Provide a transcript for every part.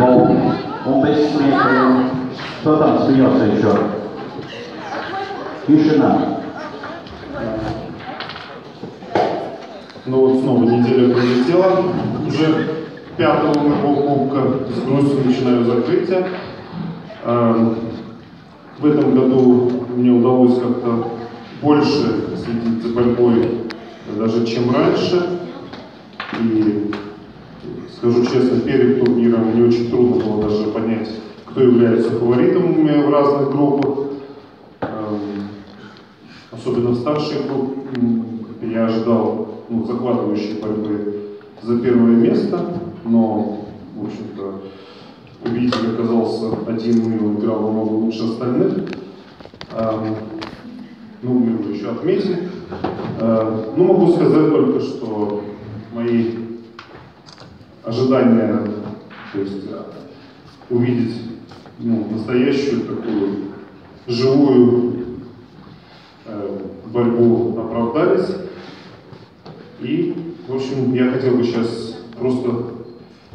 Он без смеха. Кто там смеется еще? Тишина. Ну вот снова неделя пролетела, уже пятого моего кубка, с грустью начинаю закрытие. Эм, В этом году мне удалось как-то больше следить за борьбой даже чем раньше. И скажу честно, перед турниром мне очень трудно было даже понять, кто является фаворитом у меня в разных группах. Эм, особенно в старшей группе, м, я ожидал ну, захватывающей борьбы за первое место, но, в общем-то, победитель оказался один, и играл намного лучше остальных. Эм, Ну, мы уже еще отметили. Э, Ну, могу сказать только, что мои ожидания, то есть э, увидеть ну, настоящую такую живую э, борьбу оправдались. И, в общем, я хотел бы сейчас просто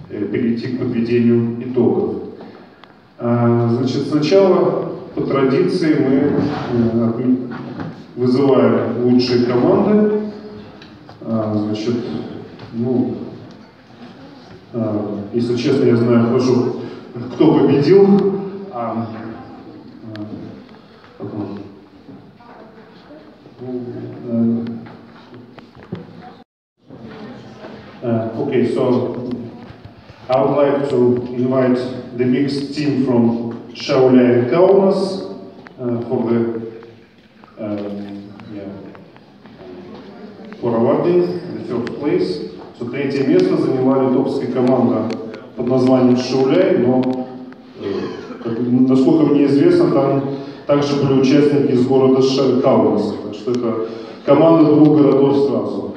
э, перейти к подведению итогов. А, Значит, сначала по традиции мы э, вызываем лучшие команды. А, Значит, ну, а, если честно, я знаю хорошо, кто победил. А, а. Ну, э, Uh, okay, so I would like to invite the mixed team from Šiauliai and Kaunas uh, for the um, yeah, for awarding So третье место занимали топская команда под названием Шауляй, но э, как- насколько мне известно, там также были участники из города Ша- Каунаса. Так что это команда двух городов сразу.